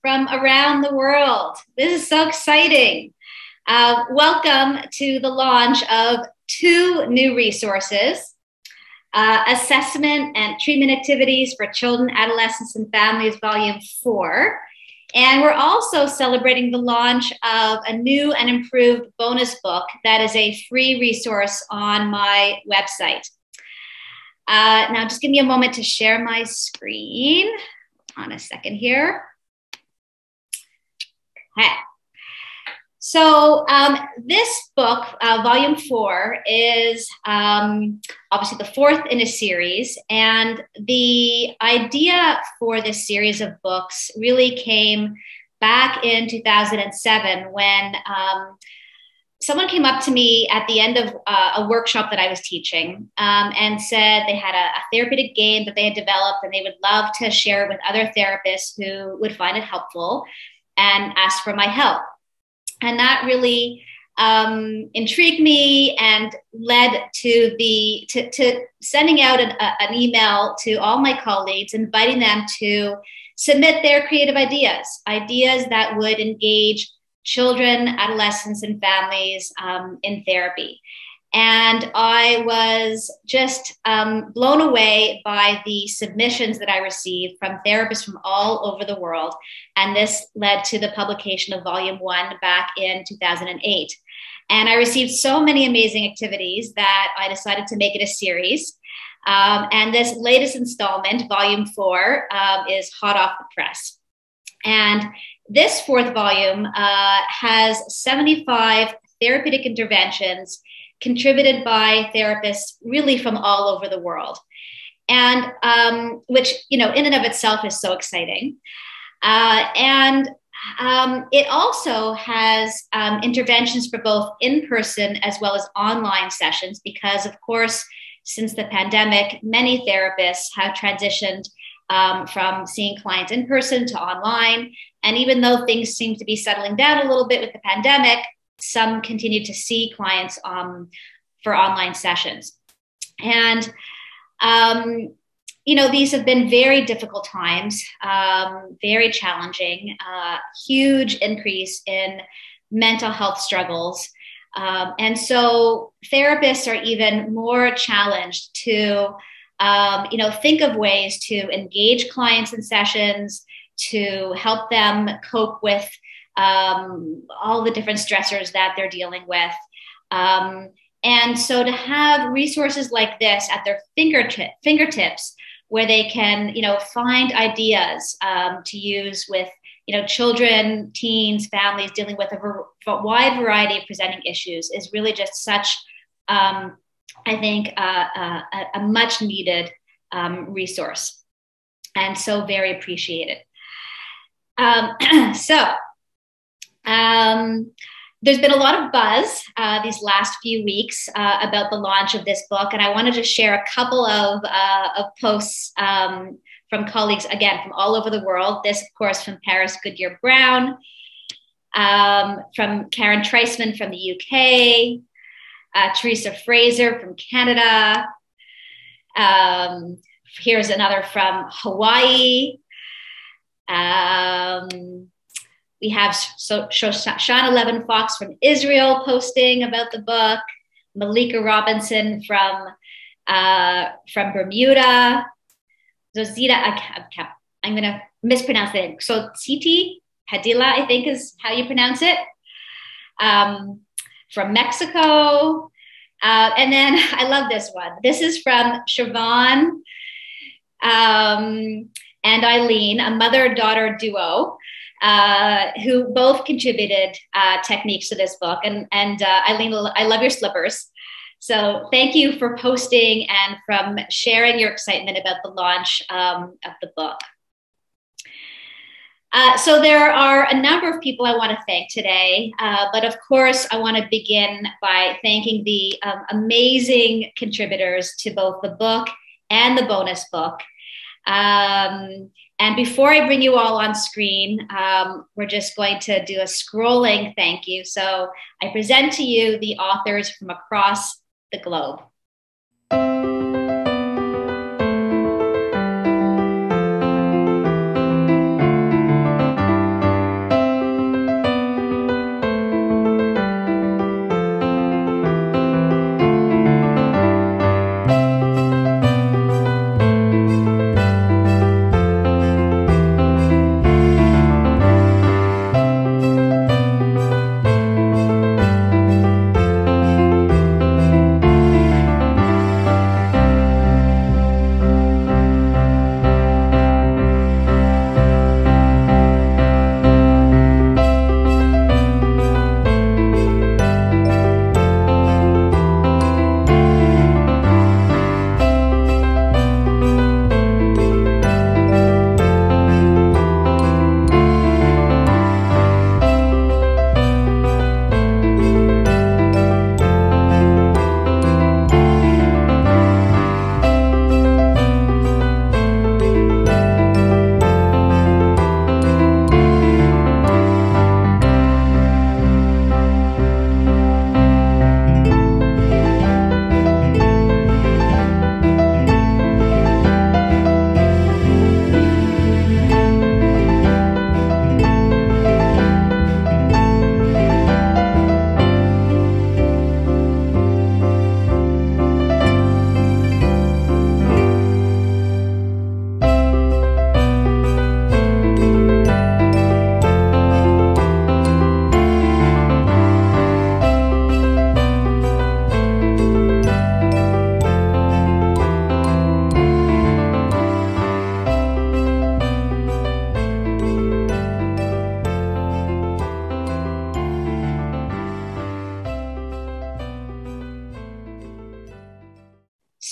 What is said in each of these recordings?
from around the world. This is so exciting. Uh, welcome to the launch of two new resources uh, Assessment and Treatment Activities for Children, Adolescents, and Families, Volume 4. And we're also celebrating the launch of a new and improved bonus book that is a free resource on my website. Uh, now, just give me a moment to share my screen. On a second here. Okay. So um, this book, uh, volume four, is um, obviously the fourth in a series, and the idea for this series of books really came back in 2007 when um, someone came up to me at the end of uh, a workshop that I was teaching um, and said they had a, a, therapeutic game that they had developed and they would love to share it with other therapists who would find it helpful and ask for my help. And that really um, intrigued me and led to the to, to sending out an, a, an email to all my colleagues inviting them to submit their creative ideas ideas that would engage children adolescents and families um, in therapy and I was just um, blown away by the submissions that I received from therapists from all over the world. And this led to the publication of Volume One back in 2008. And I received so many amazing activities that I decided to make it a series. Um, and this latest installment, Volume Four, um, is hot off the press. And this fourth volume uh, has 75 therapeutic interventions contributed by therapists really from all over the world. And um, which, you know, in and of itself is so exciting. Uh, and um, it also has um, interventions for both in person as well as online sessions, because, of course, since the pandemic, many therapists have transitioned um, from seeing clients in person to online. And even though things seem to be settling down a little bit with the pandemic, some continue to see clients um, for online sessions. And, um, you know, these have been very difficult times, um, very challenging, uh, huge increase in mental health struggles. Um, and so therapists are even more challenged to, um, you know, think of ways to engage clients in sessions, to help them cope with um, all the different stressors that they're dealing with. Um, and so to have resources like this at their fingertip, fingertips, where they can, you know, find ideas um, to use with, you know, children, teens, families dealing with a, wide variety of presenting issues is really just such, um, I think, uh, uh, a, a, much needed um, resource, and so very appreciated. Um, so um, there's been a lot of buzz uh, these last few weeks uh, about the launch of this book, and I wanted to share a couple of, uh, of posts um, from colleagues, again, from all over the world. This, of course, from Paris Goodyear Brown, um, from Karen Treisman from the UK, uh, Theresa Fraser from Canada. Um, here's another from Hawaii. Um, we have Sean Eleven Fox from Israel posting about the book, Malika Robinson from uh, from Bermuda, Zozita. I'm going to mispronounce it. So Siti Hadila, I think is how you pronounce it, um, from Mexico. Uh, and then I love this one. This is from Siobhan um, and Eileen, a mother daughter duo uh, who both contributed uh, techniques to this book. And, and uh, Eileen, I love your slippers. So thank you for posting and from sharing your excitement about the launch um, of the book. Uh, so there are a number of people I want to thank today, uh, but of course I want to begin by thanking the um, amazing contributors to both the book and the bonus book. Um, and before I bring you all on screen, um, we're just going to do a scrolling thank you. So I present to you the authors from across the globe.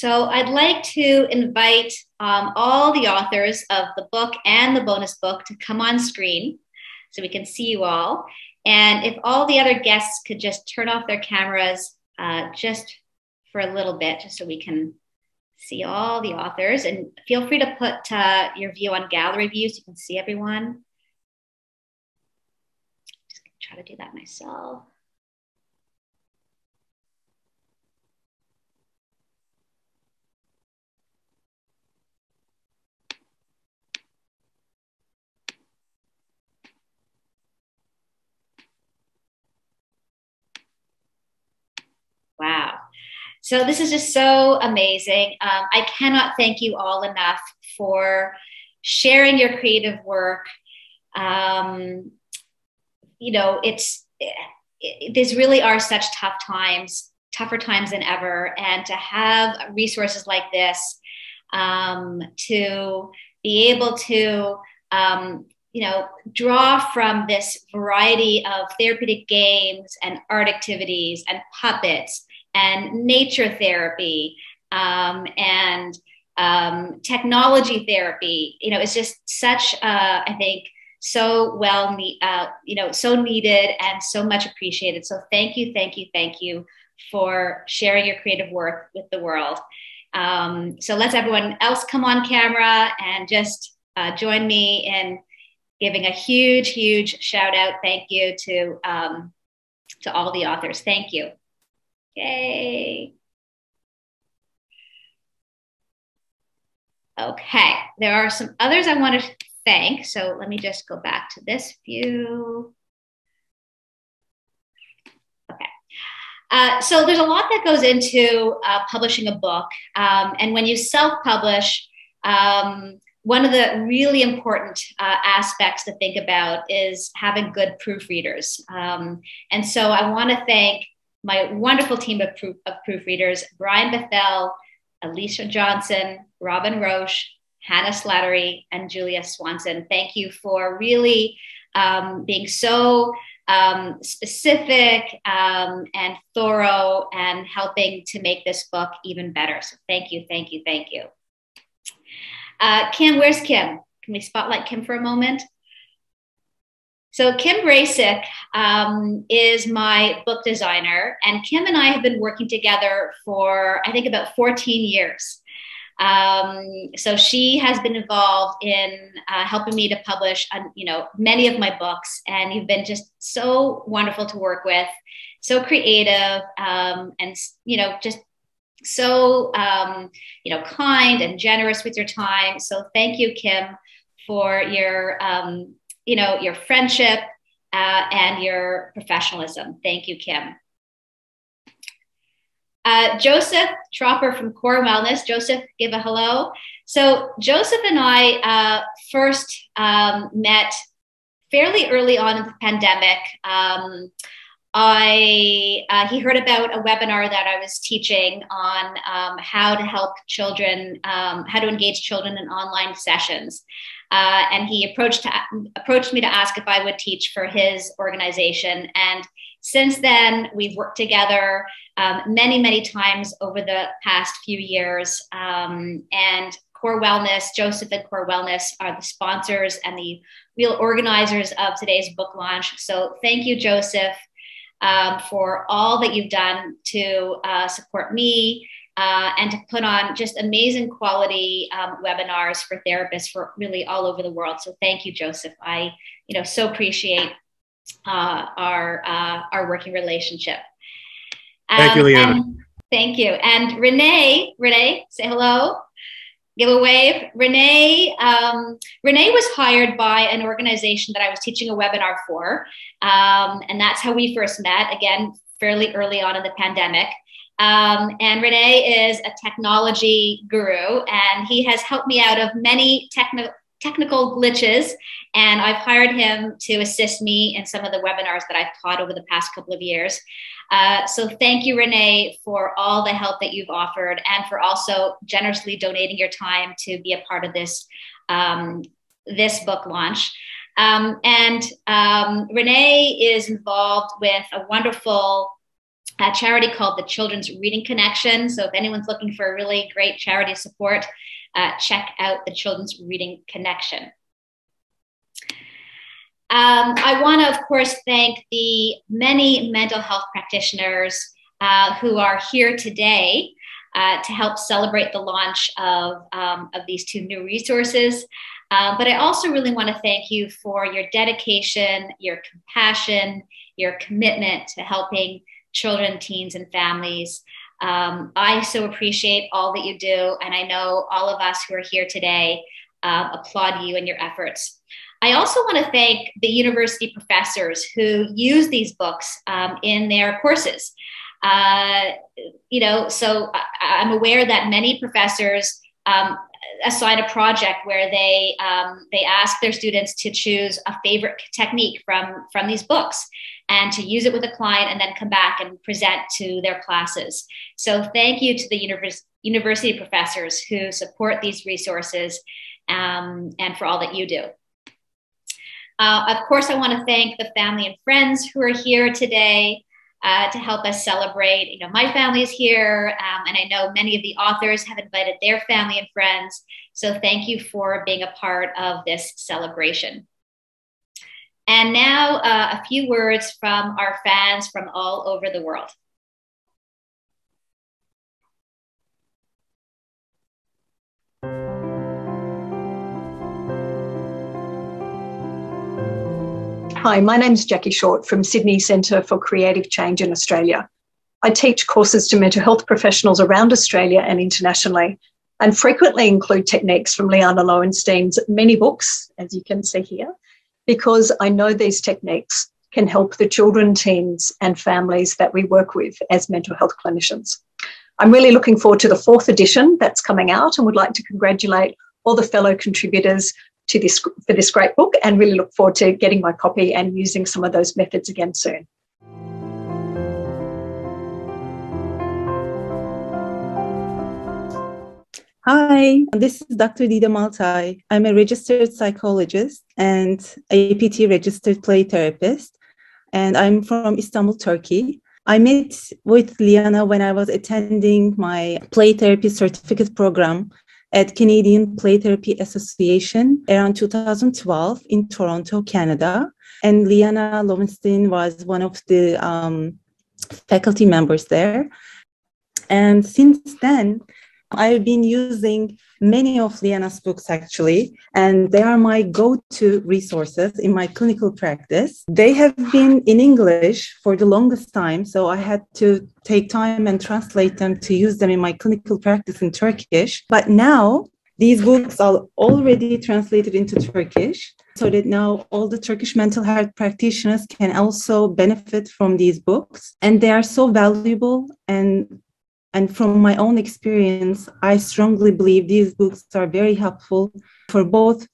So I'd like to invite um, all the authors of the book and the bonus book to come on screen so we can see you all. And if all the other guests could just turn off their cameras uh, just for a little bit, just so we can see all the authors. And feel free to put uh, your view on gallery view so you can see everyone. Just try to do that myself. Wow. So this is just so amazing. Um, I cannot thank you all enough for sharing your creative work. Um, you know, it's it, these really are such tough times, tougher times than ever, and to have resources like this um, to be able to um, you know draw from this variety of therapeutic games and art activities and puppets and nature therapy um, and um, technology therapy. You know, it's just such, uh, I think, so well, uh, you know, so needed and so much appreciated. So thank you, thank you, thank you for sharing your creative work with the world. Um, so let's everyone else come on camera and just uh, join me in giving a huge, huge shout out. Thank you to um, to all the authors. Thank you. Yay. Okay, there are some others I want to thank. So let me just go back to this view. Okay. Uh, so there's a lot that goes into uh, publishing a book. Um, and when you self publish, um, one of the really important uh, aspects to think about is having good proofreaders. Um, and so I want to thank my wonderful team of, proof, of proofreaders Brian Bethel, Alicia Johnson, Robin Roche, Hannah Slattery, and Julia Swanson. Thank you for really um, being so um, specific um, and thorough and helping to make this book even better. So thank you, thank you, thank you. Uh, Kim, where's Kim? Can we spotlight Kim for a moment? So Kim Brasic um, is my book designer, and Kim and I have been working together for I think about 14 years. Um, so she has been involved in uh, helping me to publish, uh, you know, many of my books, and you've been just so wonderful to work with, so creative, um, and you know, just so um, you know, kind and generous with your time. So thank you, Kim, for your um, you know, your friendship uh, and your professionalism. Thank you, Kim. Uh, Joseph Tropper from Core Wellness. Joseph, give a hello. So Joseph and I uh, first um, met fairly early on in the pandemic. Um, I uh, he heard about a webinar that I was teaching on um, how to help children, um, how to engage children in online sessions. Uh, and he approached to, approached me to ask if I would teach for his organization. And since then, we've worked together um, many, many times over the past few years. Um, and Core Wellness, Joseph and Core Wellness are the sponsors and the real organizers of today's book launch. So thank you, Joseph, um, for all that you've done to uh, support me uh, and to put on just amazing quality um, webinars for therapists for really all over the world. So thank you, Joseph. I, you know, so appreciate uh, our uh, our working relationship. Um, thank you, Liana. Thank you. And Renee, Renee, say hello. Give a wave. Renee, um, Renee was hired by an organization that I was teaching a webinar for. Um, and that's how we first met, again, fairly early on in the pandemic. Um, and Renee is a technology guru, and he has helped me out of many technical technical glitches. And I've hired him to assist me in some of the webinars that I've taught over the past couple of years. Uh, so thank you, Renee, for all the help that you've offered and for also generously donating your time to be a part of this, um, this book launch. Um, and um, Renee is involved with a wonderful a charity called the Children's Reading Connection. So if anyone's looking for a really great charity support, uh, check out the Children's Reading Connection. Um, I want to, of course, thank the many mental health practitioners uh, who are here today uh, to help celebrate the launch of, um, of these two new resources. Uh, but I also really want to thank you for your dedication, your compassion, your commitment to helping children, teens, and families. Um, I so appreciate all that you do, and I know all of us who are here today uh, applaud you and your efforts. I also want to thank the university professors who use these books um, in their courses. Uh, you know, so I, am aware that many professors um, assign a project where they um, they ask their students to choose a favorite technique from from these books and to use it with a client and then come back and present to their classes. So thank you to the univers- university professors who support these resources um, and for all that you do. Uh, of course, I want to thank the family and friends who are here today uh, to help us celebrate. You know, my family is here, um, and I know many of the authors have invited their family and friends. So thank you for being a part of this celebration. And now, uh, a few words from our fans from all over the world. Hi, my name is Jackie Short from Sydney Centre for Creative Change in Australia. I teach courses to mental health professionals around Australia and internationally, and frequently include techniques from Liana Lowenstein's many books, as you can see here, because I know these techniques can help the children, teens, and families that we work with as mental health clinicians. I'm really looking forward to the fourth edition that's coming out and would like to congratulate all the fellow contributors to this for this great book and really look forward to getting my copy and using some of those methods again soon. Hi, this is Dr. Dida Maltai. I'm a registered psychologist and APT registered play therapist, and I'm from Istanbul, Turkey. I met with Liana when I was attending my play therapy certificate program at Canadian Play Therapy Association around 2012 in Toronto, Canada. And Liana Lowenstein was one of the um, faculty members there. And since then, I've been using many of Liana's books actually, and they are my go to resources in my clinical practice. They have been in English for the longest time, so I had to take time and translate them to use them in my clinical practice in Turkish. But now these books are already translated into Turkish so that now all the Turkish mental health practitioners can also benefit from these books. And they are so valuable and and from my own experience, I strongly believe these books are very helpful for both,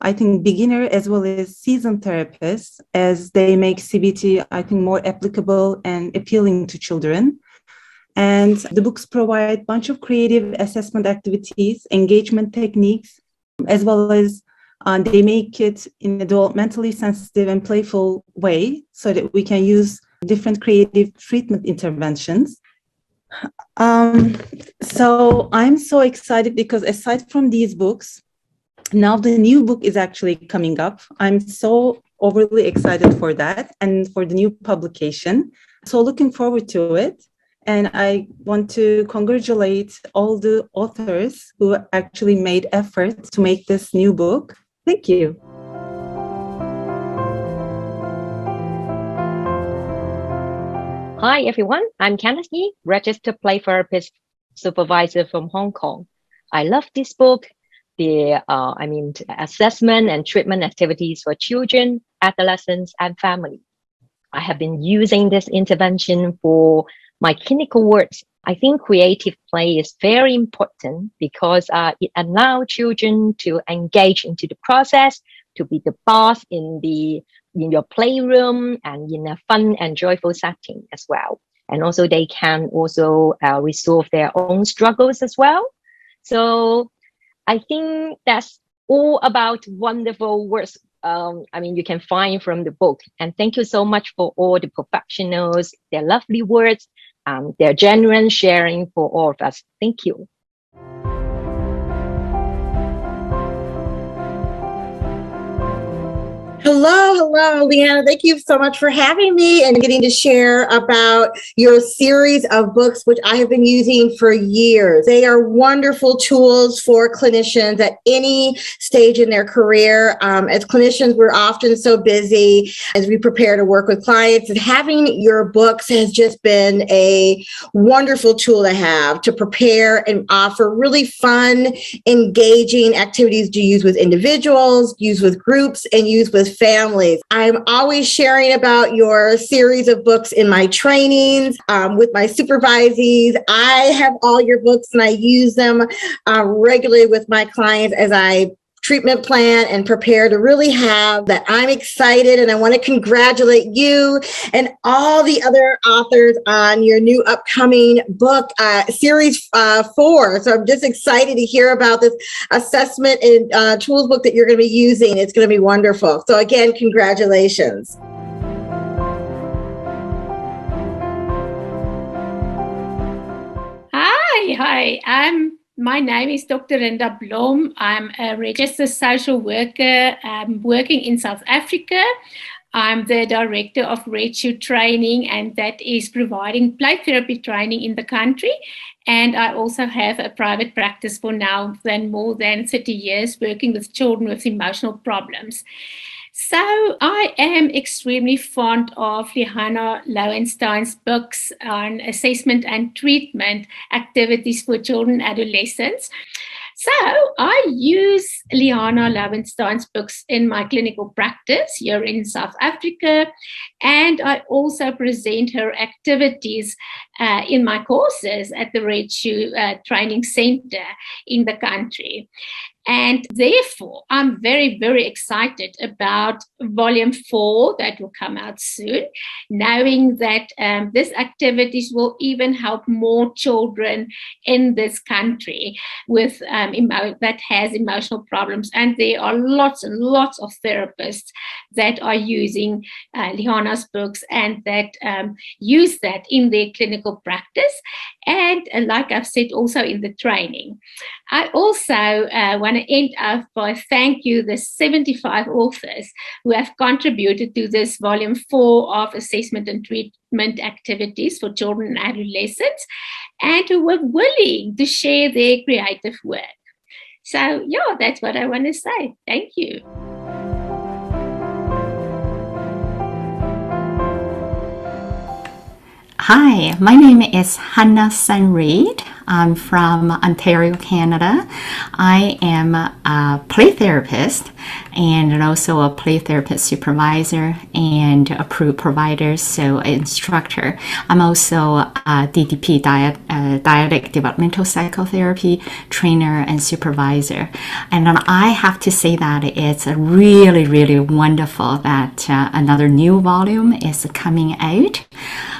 I think, beginner as well as seasoned therapists, as they make CBT, I think, more applicable and appealing to children. And the books provide a bunch of creative assessment activities, engagement techniques, as well as uh, they make it in a developmentally sensitive and playful way so that we can use different creative treatment interventions um, so I'm so excited because aside from these books, now the new book is actually coming up. I'm so overly excited for that and for the new publication. So looking forward to it. And I want to congratulate all the authors who actually made efforts to make this new book. Thank you. Hi, everyone. I'm Candice Yee, registered play therapist supervisor from Hong Kong. I love this book. The, uh, I mean, assessment and treatment activities for children, adolescents, and family. I have been using this intervention for my clinical work. I think creative play is very important because uh, it allows children to engage into the process, to be the boss in the in your playroom and in a fun and joyful setting as well. And also they can also uh, resolve their own struggles as well. So I think that's all about wonderful words. Um, I mean, you can find from the book. And thank you so much for all the professionals, their lovely words. um, their genuine sharing for all of us. Thank you. Hello, Liana. Thank you so much for having me and getting to share about your series of books, which I have been using for years. They are wonderful tools for clinicians at any stage in their career. Um, as clinicians, we're often so busy as we prepare to work with clients, and having your books has just been a wonderful tool to have to prepare and offer really fun, engaging activities to use with individuals, use with groups, and use with families. I'm always sharing about your series of books in my trainings um, with my supervisees. I have all your books and I use them uh, regularly with my clients as I treatment plan and prepare to really have that I'm excited and I want to congratulate you and all the other authors on your new upcoming book, uh, series uh, four. So I'm just excited to hear about this assessment and uh, tools book that you're going to be using. It's going to be wonderful. So again, congratulations. Hi, hi. I'm my name is Dr. Linda Blom. I'm a registered social worker I'm working in South Africa. I'm the director of REDSHU training, and that is providing play therapy training in the country. And I also have a private practice for now than more than 30 years working with children with emotional problems. So I am extremely fond of Liana Lowenstein's books on assessment and treatment activities for children and adolescents. So I use Liana Lowenstein's books in my clinical practice here in South Africa, and I also present her activities uh, in my courses at the REDSHU uh, Training Center in the country. And therefore, I'm very, very excited about volume four that will come out soon, knowing that um, these activities will even help more children in this country with um, emo- that has emotional problems. And there are lots and lots of therapists that are using uh, Liana's books and that um, use that in their clinical practice. And uh, like I've said, also in the training. I also uh, want to end up by thank you the 75 authors who have contributed to this volume four of assessment and treatment activities for children and adolescents and who were willing to share their creative work. So, yeah, that's what I want to say. Thank you. Hi, my name is Hannah Sun Reid. I'm from Ontario, Canada. I am a play therapist and also a play therapist supervisor and approved provider, so instructor. I'm also a DDP, diet, uh, dyadic developmental psychotherapy trainer and supervisor. And I have to say that it's really, really wonderful that uh, another new volume is coming out.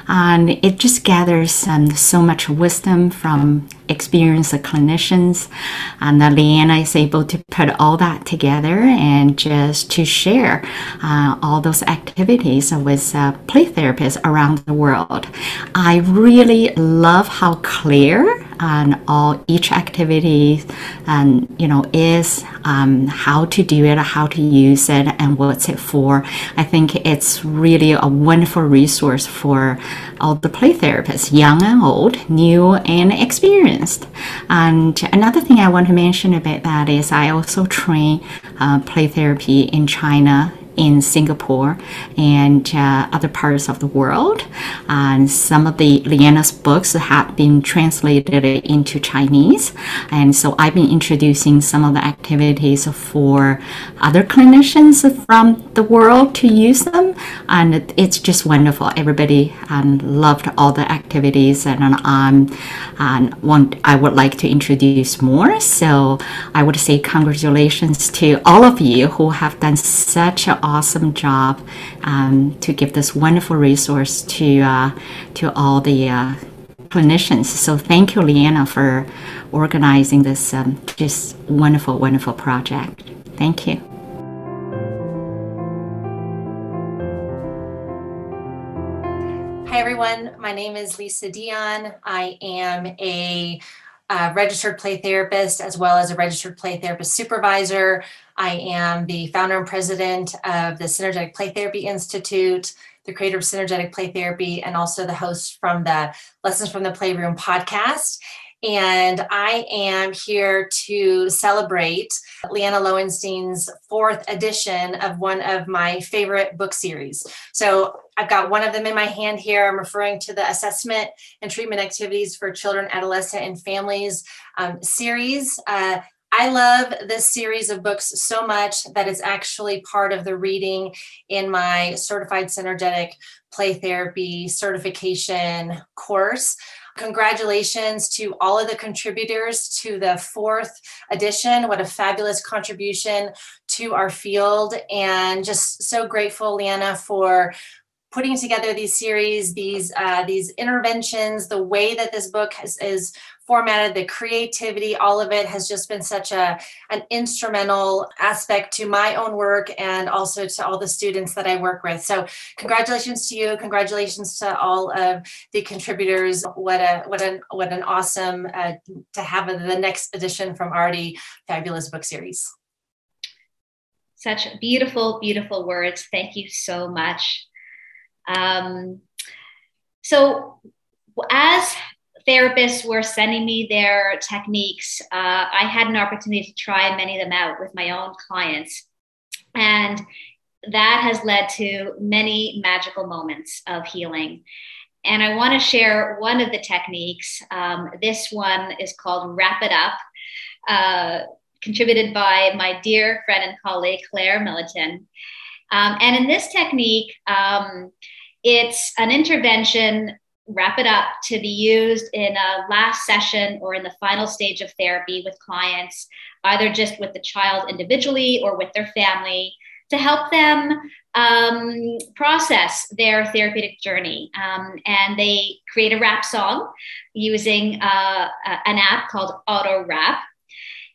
And it just gathers um, so much wisdom from experienced clinicians. And Liana is able to put all that together and just to share uh, all those activities with uh, play therapists around the world. I really love how clear and all each activity and you know is um, how to do it how to use it and what's it for. I think it's really a wonderful resource for all the play therapists young and old new and experienced. And another thing i want to mention about that is i also train uh, play therapy in china in Singapore and uh, other parts of the world. And some of the Liana's books have been translated into Chinese. And so I've been introducing some of the activities for other clinicians from the world to use them. And it's just wonderful. Everybody um, loved all the activities and um, and want, I would like to introduce more. So I would say congratulations to all of you who have done such a awesome job um, to give this wonderful resource to uh, to all the uh, clinicians. So thank you, Liana, for organizing this um, just wonderful, wonderful project. Thank you. Hi, everyone. everyone. My name is Lisa Dion. I am a uh, registered play therapist as well as a registered play therapist supervisor. I am the founder and president of the Synergetic Play Therapy Institute, the creator of Synergetic Play Therapy, and also the host from the Lessons from the Playroom podcast. And I am here to celebrate Liana Lowenstein's fourth edition of one of my favorite book series. So I've got one of them in my hand here. I'm referring to the Assessment and Treatment Activities for Children, Adolescent, and Families um, series. Uh, I love this series of books so much that it's actually part of the reading in my certified synergetic play therapy certification course. Congratulations to all of the contributors to the fourth edition. What a fabulous contribution to our field. And just so grateful, Liana, for putting together these series, these uh, these interventions, the way that this book has, is formatted, the creativity, all of it has just been such a an instrumental aspect to my own work and also to all the students that I work with. So congratulations to you, congratulations to all of the contributors. What a what an what an awesome uh, to have the next edition from already fabulous book series. Such beautiful, beautiful words. Thank you so much. Um, so as therapists were sending me their techniques, uh, I had an opportunity to try many of them out with my own clients. And that has led to many magical moments of healing. And I want to share one of the techniques. Um, this one is called Wrap It Up, uh, contributed by my dear friend and colleague, Claire Mellenthin. Um, and in this technique, um, it's an intervention wrap it up to be used in a last session or in the final stage of therapy with clients, either just with the child individually or with their family, to help them um, process their therapeutic journey. Um, and they create a rap song using uh, an app called Auto Rap.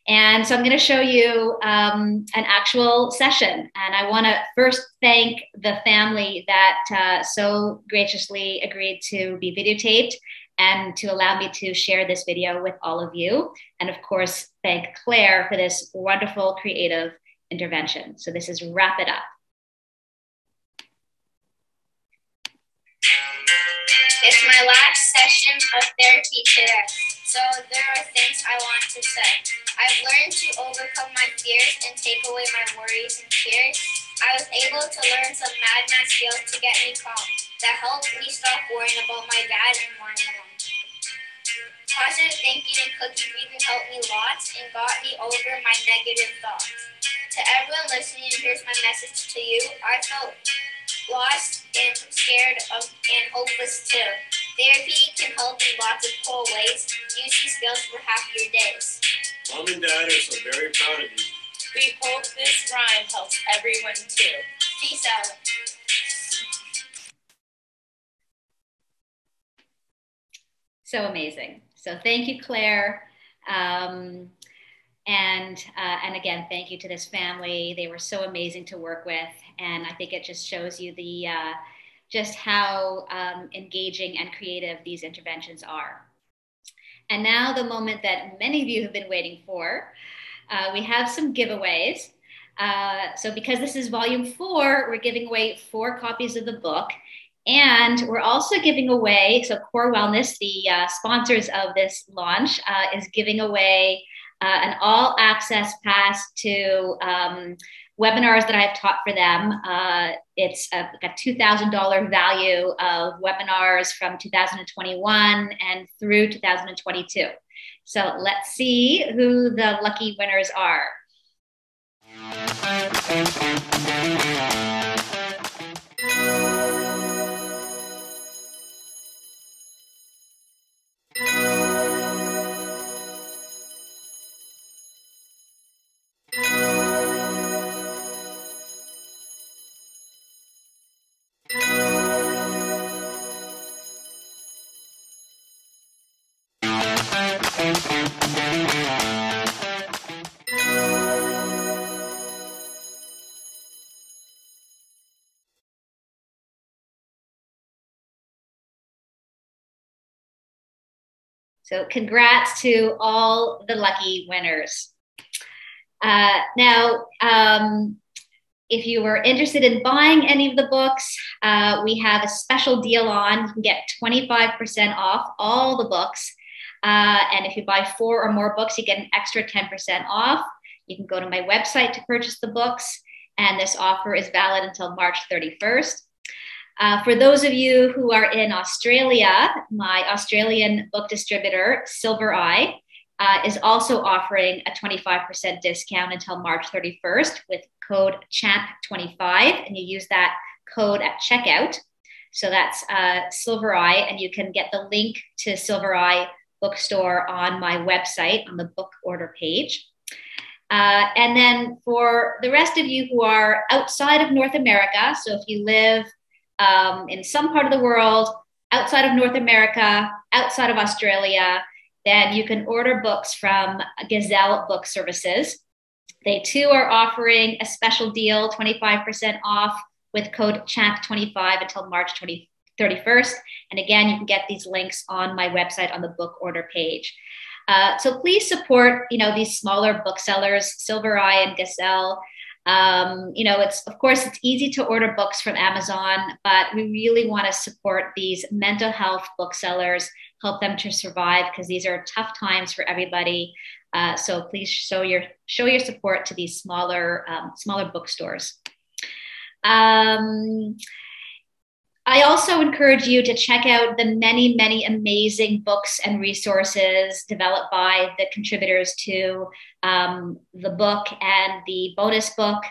And so I'm going to show you um, an actual session. And I want to first thank the family that uh, so graciously agreed to be videotaped and to allow me to share this video with all of you. And of course, thank Claire for this wonderful creative intervention. So this is Wrap It Up. It's my last session of therapy today, so there are things I want to say. I've learned to overcome my fears and take away my worries and fears. I was able to learn some mad skills to get me calm that helped me stop worrying about my dad and my mom. Positive thinking and cookie breathing helped me lots and got me over my negative thoughts. To everyone listening, here's my message to you. I felt lost and scared of and hopeless too. Therapy can help in lots of cool ways. Use these skills for happier days. Mom and Dad are so very proud of you. We hope this rhyme helps everyone too. Peace out. So amazing. So thank you, Claire. Um, and uh, and again, thank you to this family. They were so amazing to work with, and I think it just shows you the uh, just how um, engaging and creative these interventions are. And now the moment that many of you have been waiting for. Uh, we have some giveaways. Uh, so because this is volume four, we're giving away four copies of the book. And we're also giving away, so Core Wellness, the uh, sponsors of this launch, uh, is giving away uh, an all access pass to um, webinars that I've taught for them. Uh, it's a, a $2,000 value of webinars from 2021 and through 2022. So let's see who the lucky winners are. So, congrats to all the lucky winners. Uh, now, um, if you were interested in buying any of the books, uh, we have a special deal on. You can get 25% off all the books. Uh, and if you buy four or more books, you get an extra 10% off. You can go to my website to purchase the books. And this offer is valid until March 31st. Uh, for those of you who are in Australia, my Australian book distributor, Silver Eye, uh, is also offering a 25% discount until March 31st with code CHAMP25, and you use that code at checkout. So that's uh, Silver Eye, and you can get the link to Silver Eye bookstore on my website on the book order page. Uh, and then for the rest of you who are outside of North America, so if you live um, in some part of the world, outside of North America, outside of Australia, then you can order books from Gazelle Book Services. They too are offering a special deal, 25% off with code CHAMP25 until March 20, 31st. And again, you can get these links on my website on the book order page. Uh, so please support, you know, these smaller booksellers, Silver Eye and Gazelle. Um, you know, it's of course it's easy to order books from Amazon, but we really want to support these mental health booksellers, help them to survive because these are tough times for everybody. Uh, so please show your show your support to these smaller um, smaller bookstores. Um, I also encourage you to check out the many, many amazing books and resources developed by the contributors to um, the book and the bonus book.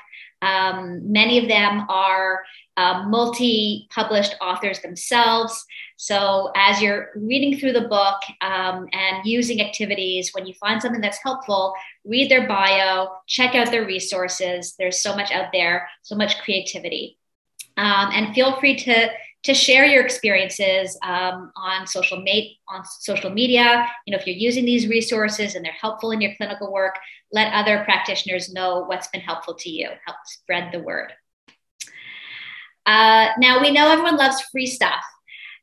Um, many of them are uh, multi published authors themselves. So, as you're reading through the book um, and using activities, when you find something that's helpful, read their bio, check out their resources. There's so much out there, so much creativity. Um, and feel free to to share your experiences um, on social mate on social media. You know, if you're using these resources and they're helpful in your clinical work, let other practitioners know what's been helpful to you. Help spread the word. Uh, now we know everyone loves free stuff.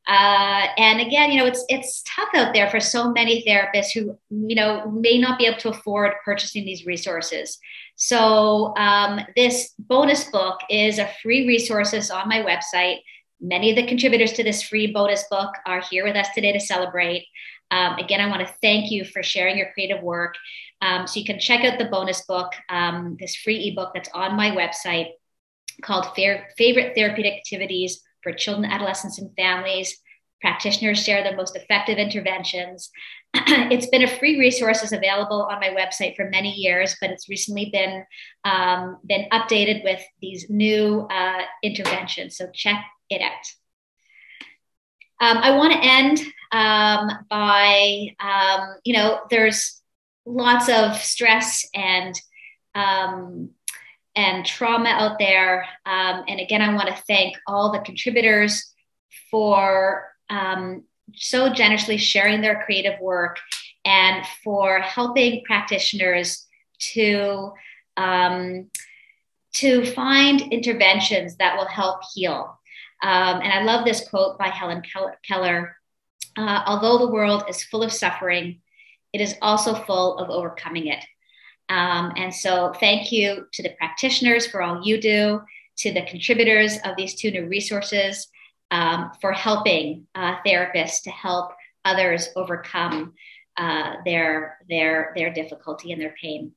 Uh, and again, you know, it's it's tough out there for so many therapists who, you know, may not be able to afford purchasing these resources. So um, this bonus book is a free resources on my website. Many of the contributors to this free bonus book are here with us today to celebrate. Um, again, I want to thank you for sharing your creative work. Um, so you can check out the bonus book, um, this free ebook that's on my website called Favorite Therapeutic Activities for Children, Adolescents, and Families. Practitioners share the most effective interventions. it's been a free resource is available on my website for many years, but it's recently been um, been updated with these new uh, interventions. So check it out. Um, I want to end um, by, um, you know, there's lots of stress and um, and trauma out there. Um, and again, I want to thank all the contributors for um, so generously sharing their creative work and for helping practitioners to to find interventions that will help heal. Um, and I love this quote by Helen Keller. Uh, Although the world is full of suffering, it is also full of overcoming it. Um, and so, thank you to the practitioners for all you do, to the contributors of these two new resources um, for helping uh, therapists to help others overcome uh, their, their, their difficulty and their pain.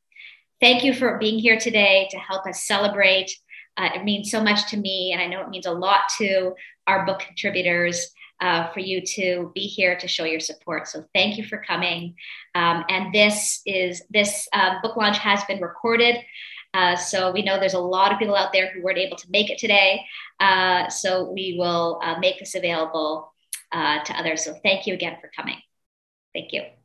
Thank you for being here today to help us celebrate. Uh, it means so much to me, and I know it means a lot to our book contributors uh, for you to be here to show your support. So thank you for coming. Um, and this is this uh, book launch has been recorded. Uh, so we know there's a lot of people out there who weren't able to make it today. Uh, so we will uh, make this available to others. So thank you again for coming. Thank you.